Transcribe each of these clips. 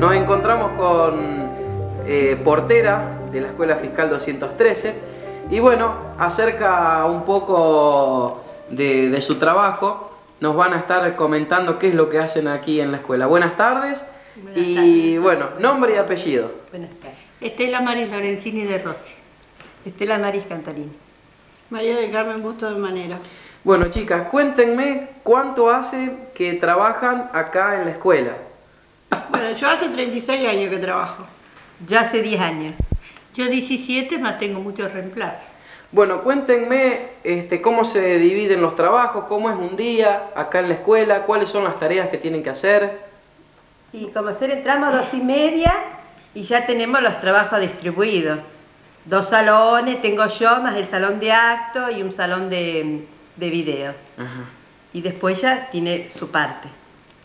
Nos encontramos con eh, Portera de la Escuela Fiscal 213 y bueno, acerca un poco de, de su trabajo, nos van a estar comentando qué es lo que hacen aquí en la escuela. Buenas tardes Buenas y bueno, nombre y apellido. Buenas tardes. Estela Maris Lorenzini de Rossi. Estela Maris Cantarini. María del Carmen Busto de Manera. Bueno chicas, cuéntenme cuánto hace que trabajan acá en la escuela. Bueno, yo hace 36 años que trabajo. Ya hace 10 años. Yo 17, más tengo muchos reemplazos. Bueno, cuéntenme este, cómo se dividen los trabajos, cómo es un día acá en la escuela, cuáles son las tareas que tienen que hacer. Y como ser entramos a dos y media y ya tenemos los trabajos distribuidos. Dos salones, tengo yo, más el salón de acto y un salón de, de video. Ajá. Y después ya tiene su parte.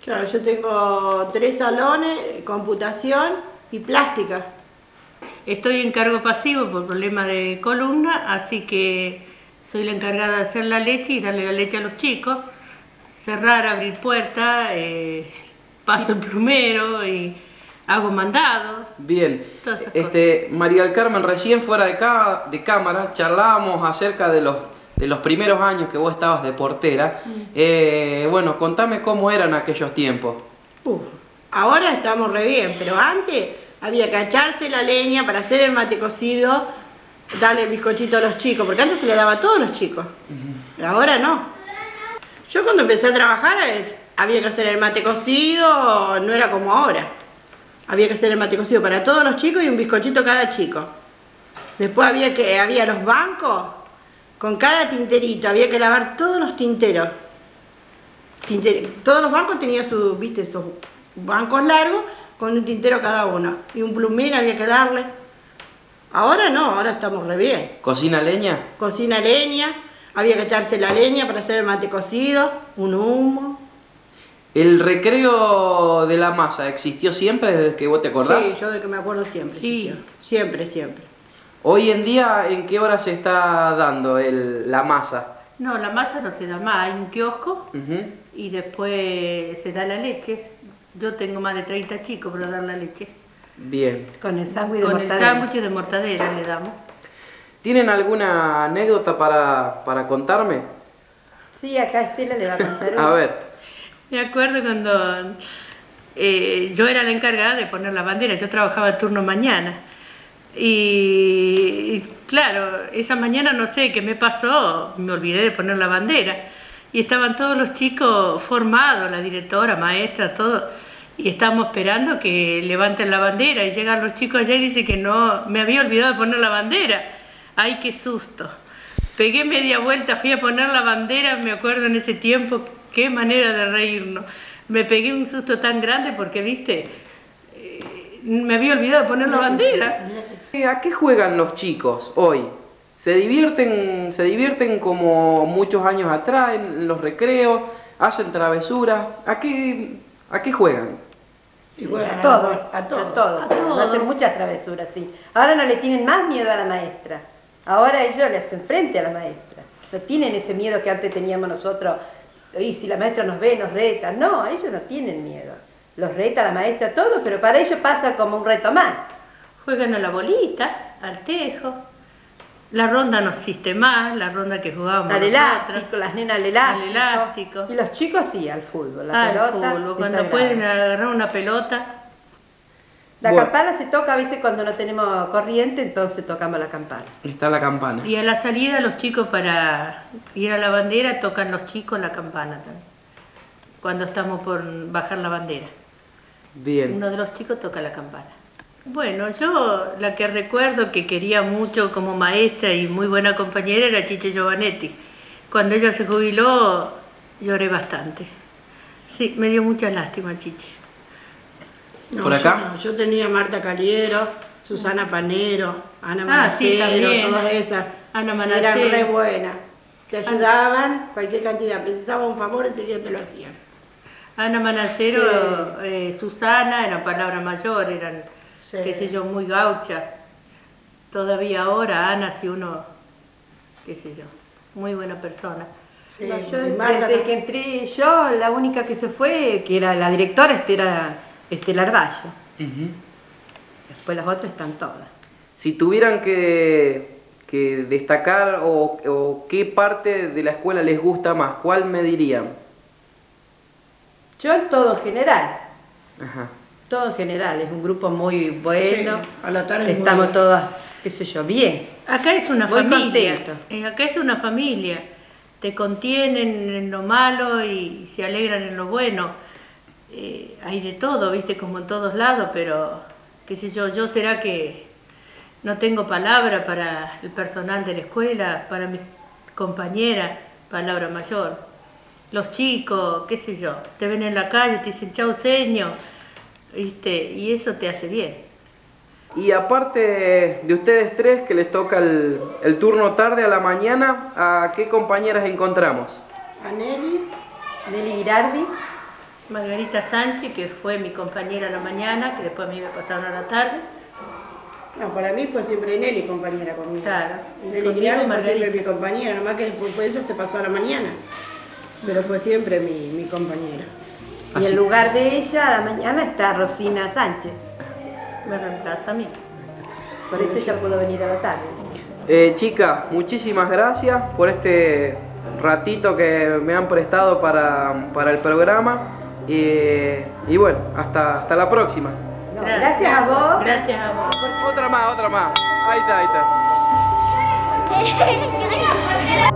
Claro, yo tengo tres salones, computación y plástica. Estoy en cargo pasivo por problema de columna, así que soy la encargada de hacer la leche y darle la leche a los chicos, cerrar, abrir puertas, eh, paso el plumero y hago mandados. Bien, este, María del Carmen, recién fuera de, ca- de cámara charlábamos acerca de los, de los primeros años que vos estabas de portera. Eh, bueno, contame cómo eran aquellos tiempos. Uf, ahora estamos re bien, pero antes había que echarse la leña para hacer el mate cocido, darle el bizcochito a los chicos, porque antes se le daba a todos los chicos. Ahora no. Yo cuando empecé a trabajar es, había que hacer el mate cocido, no era como ahora. Había que hacer el mate cocido para todos los chicos y un bizcochito cada chico. Después había que había los bancos con cada tinterito, había que lavar todos los tinteros. Tinte- todos los bancos tenían sus, viste, esos bancos largos con un tintero cada uno. Y un plumero había que darle. Ahora no, ahora estamos re bien. ¿Cocina leña? Cocina leña, había que echarse la leña para hacer el mate cocido, un humo. ¿El recreo de la masa existió siempre desde que vos te acordás? Sí, yo de que me acuerdo siempre. Sí. existió. Siempre, siempre. Hoy en día, ¿en qué hora se está dando el- la masa? No, la masa no se da más, hay un kiosco y después se da la leche. Yo tengo más de 30 chicos para dar la leche. Bien. Con el sándwich de Con el sándwich de mortadela le damos. ¿Tienen alguna anécdota para, para contarme? Sí, acá Estela le va a contar A ver. Me acuerdo cuando eh, yo era la encargada de poner la bandera, yo trabajaba turno mañana. Y claro, esa mañana no sé qué me pasó, me olvidé de poner la bandera. Y estaban todos los chicos formados, la directora, maestra, todo. Y estábamos esperando que levanten la bandera. Y llegan los chicos allá y dicen que no, me había olvidado de poner la bandera. ¡Ay, qué susto! Pegué media vuelta, fui a poner la bandera, me acuerdo en ese tiempo, qué manera de reírnos. Me pegué un susto tan grande porque, viste, Eh, me había olvidado de poner la bandera. Eh, ¿A qué juegan los chicos hoy? ¿Se divierten, se divierten como muchos años atrás en los recreos? ¿Hacen travesuras? ¿A qué, ¿A qué juegan? Y A todo, a todo. a todo. A todo. Hacen muchas travesuras, sí. Ahora no le tienen más miedo a la maestra. Ahora ellos le hacen frente a la maestra. No tienen ese miedo que antes teníamos nosotros. Y si la maestra nos ve, nos reta. No, ellos no tienen miedo. Los reta la maestra todo, pero para ellos pasa como un reto más. Juegan a la bolita, al tejo. La ronda no existe más, la ronda que jugábamos Al nosotros. elástico, las nenas al elástico. Al elástico. Y los chicos sí, al fútbol. La Al pelota. fútbol, cuando pueden agarrar una pelota. La Bueno. campana se toca a veces cuando no tenemos corriente, entonces tocamos la campana. Está la campana. Y a la salida los chicos para ir a la bandera tocan los chicos la campana también. Cuando estamos por bajar la bandera. Bien. Uno de los chicos toca la campana. Bueno, yo la que recuerdo que quería mucho como maestra y muy buena compañera era Chiche Giovanetti. Cuando ella se jubiló lloré bastante. Sí, me dio mucha lástima Chiche. No, ¿Por yo acá? no, Yo, tenía a Marta Caliero, Susana Panero, Ana Ah, sí, Manacero, todas esas. Ana Eran Manacero. re buenas. Te ayudaban, cualquier cantidad. Precisaba un favor, enseguida te lo hacían. Ana Manacero, eh, Susana, eran palabras mayores, eran, Sí. qué sé yo, muy gauchas. Todavía ahora, Ana, si uno, qué sé yo, muy buena persona. Sí, No, yo, desde que entré yo, la única que se fue, que era la directora, este era Estelar Bayo. Ujú. Después las otras están todas. Si tuvieran que, que destacar o, o qué parte de la escuela les gusta más, ¿cuál me dirían? Yo en todo en general, Ajá. Todo en general, es un grupo muy bueno. Sí, a la tarde Estamos todas, qué sé yo, bien. Acá es una familia. contento. eh, Acá es una familia. Te contienen en lo malo y se alegran en lo bueno. Eh, hay de todo, viste, como en todos lados, pero qué sé yo, yo será que no tengo palabra para el personal de la escuela, para mis compañeras, palabra mayor. Los chicos, qué sé yo, te ven en la calle, te dicen chau seño, viste, y eso te hace bien. Y aparte de ustedes tres que les toca el, el turno tarde a la mañana, ¿a qué compañeras encontramos? A Nelly, Nelly Girardi, Margarita Sánchez, que fue mi compañera a la mañana, que después me iba a pasar a la tarde. no, para mí fue siempre Nelly compañera conmigo. Claro. Nelly Conmigo, Girardi fue Margarita. siempre mi compañera, nomás que después por eso se pasó a la mañana. Pero fue siempre mi, mi compañera. Y Así. en lugar de ella, a la mañana está Rosina Sánchez. Me reemplaza a mí. Por eso ella pudo venir a la tarde. Eh, chica, muchísimas gracias por este ratito que me han prestado para, para el programa. Eh, y bueno, hasta, hasta la próxima. No, gracias a vos. Gracias a vos. Otra más, otra más. Ahí está, ahí está.